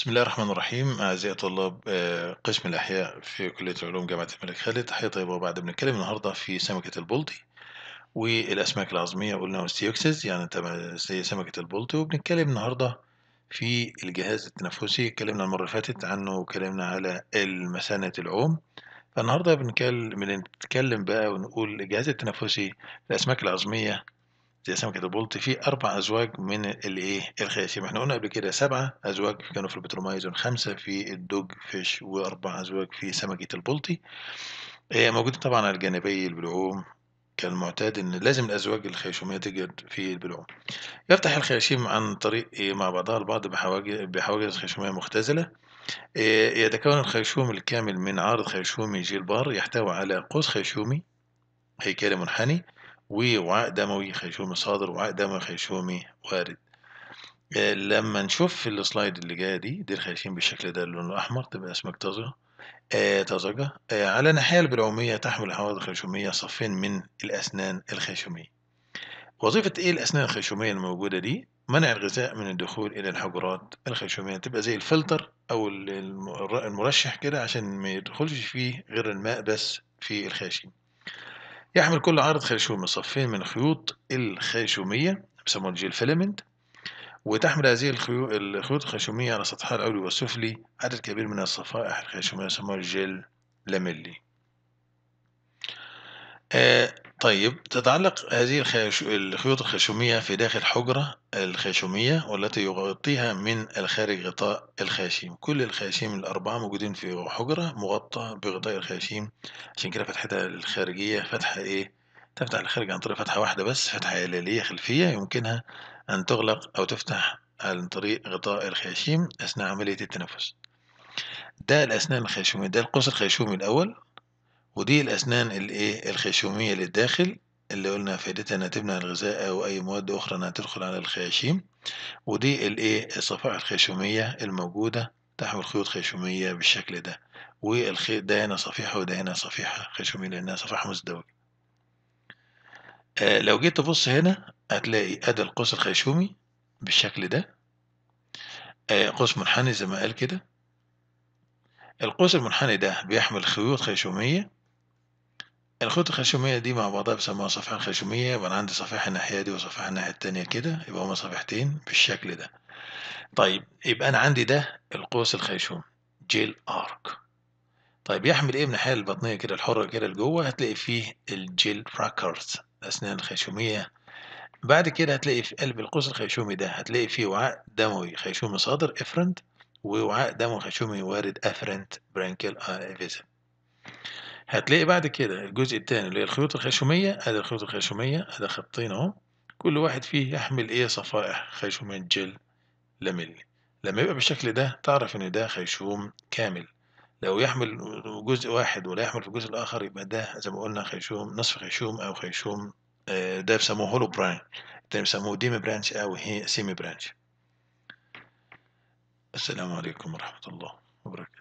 بسم الله الرحمن الرحيم. أعزائي طلاب آه، قسم الأحياء في كلية العلوم جامعة الملك خالد. تحية طيبة وبعد. بنتكلم النهاردة في سمكة البلطي والأسماك العظمية قلنا وال Osteichthyes يعني زي سمكة البلطي. وبنتكلم النهاردة في الجهاز التنفسي. اتكلمنا المرة اللي فاتت عنه واتكلمنا على المثانة العوم. فالنهاردة بنتكلم بنتكلم بقى ونقول الجهاز التنفسي الأسماك العظمية زي سمكة البلطي في أربع أزواج من الإيه؟ الخياشيم. إحنا قلنا قبل كده سبعة أزواج كانوا في ال Petromyzon خمسة في ال dogfish وأربع أزواج في سمكة البلطي آه، موجودين طبعا على الجانبي البلعوم. كالمعتاد إن لازم الأزواج الخيشومية توجد في البلعوم. يفتح الخياشيم عن طريق إيه؟ مع بعضها البعض بحواجز بحواجز خيشومية مختزلة. آه، يتكون الخيشوم الكامل من عارض خيشومي جيل بار يحتوي على قوس خيشومي هيكلي منحني ووعاء دموي خيشومي صادر ووعاء دموي خيشومي وارد. آه، لما نشوف في السلايد اللي جاية دي دي الخياشيم بالشكل ده اللون الاحمر تبقى اسمك طازجة. آه طازجة. آه على الناحية البلعوميه تحمل حواضر خيشوميه صفين من الأسنان الخيشومية. وظيفة إيه الأسنان الخيشومية الموجودة دي؟ منع الغذاء من الدخول إلى الحجرات الخيشومية. تبقى زي الفلتر أو المرشح كده عشان ما يدخلش فيه غير الماء بس في الخياشيم. يحمل كل عارض خيشومي صفين من خيوط الخيشومية بيسموها الجيل فيلامنت. وتحمل هذه الخيوط الخيشومية على سطحها العلوي والسفلي عدد كبير من الصفائح الخيشومية يسموها الجيل لاميلي. آه طيب تتعلق هذه الخيوط الخيشومية في داخل حجرة الخيشومية والتي يغطيها من الخارج غطاء الخياشيم كل الخياشيم الأربعة موجودين في حجرة مغطى بغطاء الخياشيم عشان كده فتحتها الخارجية فتحة إيه؟ تفتح الخارج عن طريق فتحة واحدة بس فتحة هلالية خلفية يمكنها أن تغلق أو تفتح عن طريق غطاء الخياشيم أثناء عملية التنفس. ده الأسنان الخيشومية ده القوس الخيشومي الأول. ودي الأسنان الإيه؟ الخيشومية للداخل اللي قلنا فائدتها إنها تمنع الغذاء أو أي مواد أخرى إنها تدخل على الخياشيم. ودي الإيه؟ الصفائح الخيشومية الموجودة تحمل خيوط خيشومية بالشكل ده. والخيط ده هنا صفيحة وده هنا صفيحة خيشومية لأنها صفيحة مزدوجة. آه لو جيت تبص هنا هتلاقي أدي القوس الخيشومي بالشكل ده. آه قوس منحني زي ما قال كده. القوس المنحني ده بيحمل خيوط خيشومية الخيوط الخيشومية دي مع بعضها بيسموها صفيحة خيشومية يبقى أنا عندي صفيحة الناحية دي وصفيحة الناحية التانية كده يبقى هما صفيحتين بالشكل ده. طيب يبقى أنا عندي ده القوس الخيشومي جيل آرك. طيب يحمل إيه من الناحية البطنية كده الحرة كده لجوه؟ هتلاقي فيه الجيل راكرز الأسنان الخيشومية. بعد كده هتلاقي في قلب القوس الخيشومي ده هتلاقي فيه وعاء دموي خيشومي صادر efferent ووعاء دموي خيشومي وارد afferent branchial vessel. هتلاقي بعد كده الجزء الثاني اللي هي الخيوط الخيشومية أدي الخيوط الخيشومية أدي خطين أهو. كل واحد فيه يحمل إيه؟ صفائح خيشومية gill lamellae لما يبقى بالشكل ده تعرف إن ده خيشوم كامل. لو يحمل جزء واحد ولا يحمل في الجزء الآخر يبقى ده زي ما قلنا خيشوم نصف خيشوم أو خيشوم ده بيسموه holobranch التاني بيسموه demibranch هي semibranch السلام عليكم ورحمة الله وبركاته.